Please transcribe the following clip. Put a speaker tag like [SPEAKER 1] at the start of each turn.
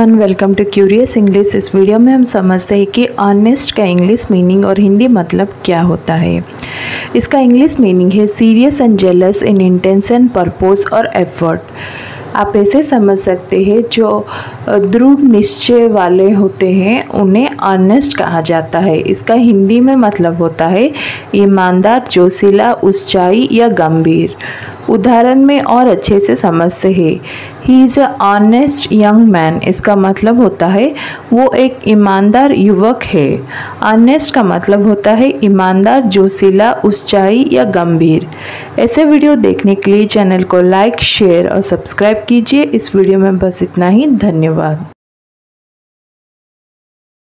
[SPEAKER 1] One welcome to curious English इस video में हम समझते हैं कि ऑनेस्ट का इंग्लिश मीनिंग और हिंदी मतलब क्या होता है। इसका इंग्लिश मीनिंग है serious and zealous in intention purpose और एफर्ट आप ऐसे समझ सकते हैं जो दृढ़ निश्चय वाले होते हैं, उन्हें ऑनेस्ट कहा जाता है। इसका हिंदी में मतलब होता है ईमानदार, जोशीला ऊंचाई या गंभीर। उदाहरण में और अच्छे से समझते हैं। He is a honest young man इसका मतलब होता है, वो एक ईमानदार युवक है। ऑनेस्ट का मतलब होता है ईमानदार, जोशीला ऊंचाई या गंभीर। ऐसे वीडियो देखने के लिए चैनल को लाइक, शेयर और सब्सक्राइब कीजिए। इस वीडियो में बस इतना ही। धन्यवाद।